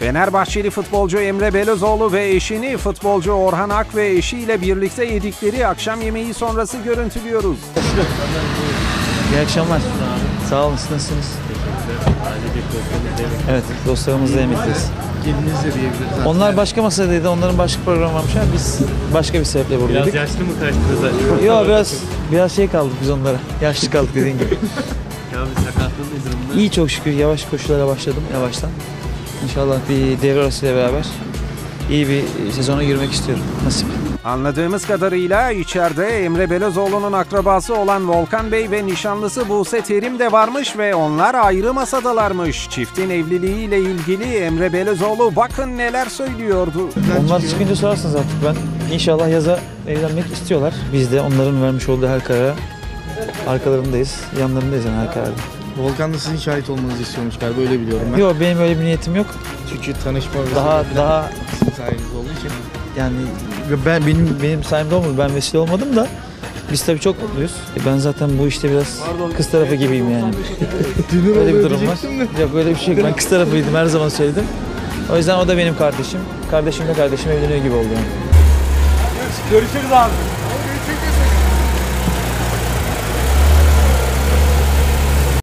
Fenerbahçeli futbolcu Emre Belözoğlu ve eşini futbolcu Orhan Ak ve eşiyle birlikte yedikleri akşam yemeği sonrası görüntülüyoruz. İyi akşamlar. Sağ olun, nasılsınız? Evet, dostlarımızla yemekteyiz. Gelinizle diyebiliriz. Onlar başka masadaydı, onların başka programı varmış ama biz başka bir sebeple Biraz buradaydık. yaşlı mı kaçtınız acaba? Yok biraz biraz şey kaldık biz onlara. Yaşlı kaldık dediğin gibi. Ya bir sakatlığın? İyi çok şükür yavaş koşulara başladım yavaştan. İnşallah bir devre arasıyla beraber iyi bir sezona girmek istiyorum. Nasip. Anladığımız kadarıyla içeride Emre Belözoğlu'nun akrabası olan Volkan Bey ve nişanlısı Buse Terim de varmış ve onlar ayrı masadalarmış. Çiftin evliliğiyle ilgili Emre Belözoğlu bakın neler söylüyordu. Onlar çıkınca sorarsınız artık. Ben inşallah yaza evlenmek istiyorlar. Biz de onların vermiş olduğu her karara arkalarındayız. Yanlarındayız yani her kararda. Volkan da sizin şahit olmanızı istiyormuş galiba öyle biliyorum ben. Yok benim öyle bir niyetim yok. Çünkü tanışma Daha falan daha sizin sayenizde olduğu için. yani ben benim benim sayemde olmadı. Ben vesile olmadım da biz tabii çok mutluyuz. Ben zaten bu işte biraz kız tarafı gibiyim yani. öyle bir durum var. Yok öyle bir şey yok. Ben kız tarafıydım her zaman söyledim. O yüzden o da benim kardeşim. Kardeşimle kardeşim evleniyor gibi oldu yani. Görüşürüz abi.